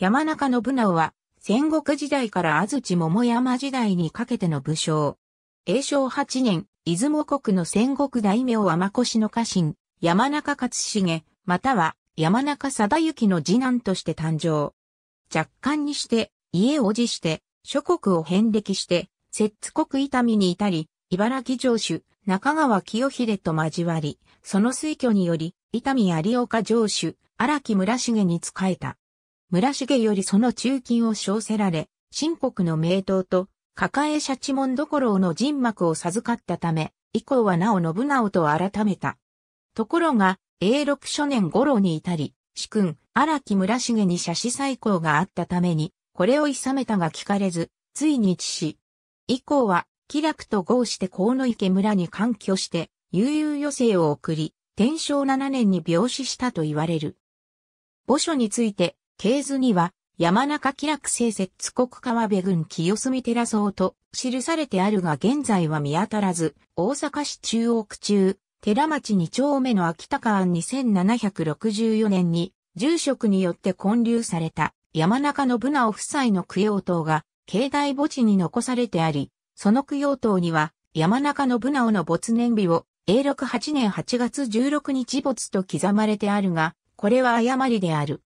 山中信直は、戦国時代から安土桃山時代にかけての武将。永正8年、出雲国の戦国大名天越の家臣、山中勝重、または山中貞之の次男として誕生。若干にして、家を辞して、諸国を遍歴して、摂津国伊丹に至り、茨城城主、中川清秀と交わり、その推挙により、伊丹有岡城主、荒木村重に仕えた。村重よりその中金を称せられ、新国の名刀と、抱え社地門どころの人幕を授かったため、以降はなお信直と改めた。ところが、永禄初年頃に至り、主君、荒木村重に写真再興があったために、これを諌めたが聞かれず、ついに致死。以降は、気楽と合して河野池村に環居して、悠々余生を送り、天正7年に病死したと言われる。墓所について、系図には、山中気楽聖節国川辺郡清澄寺荘と記されてあるが現在は見当たらず、大阪市中央区中、寺町2丁目の秋高庵2764年に、住職によって建立された山中信直夫妻の供養塔が境内墓地に残されてあり、その供養塔には山中信直の没年日を永禄8年8月16日没と刻まれてあるが、これは誤りである。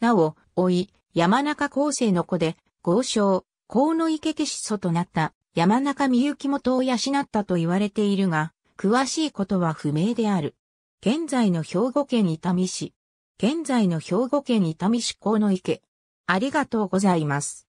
なお、老い、山中厚生の子で、豪商、河野池家子祖となった山中美幸元を養ったと言われているが、詳しいことは不明である。現在の兵庫県伊丹市。現在の兵庫県伊丹市河野池。ありがとうございます。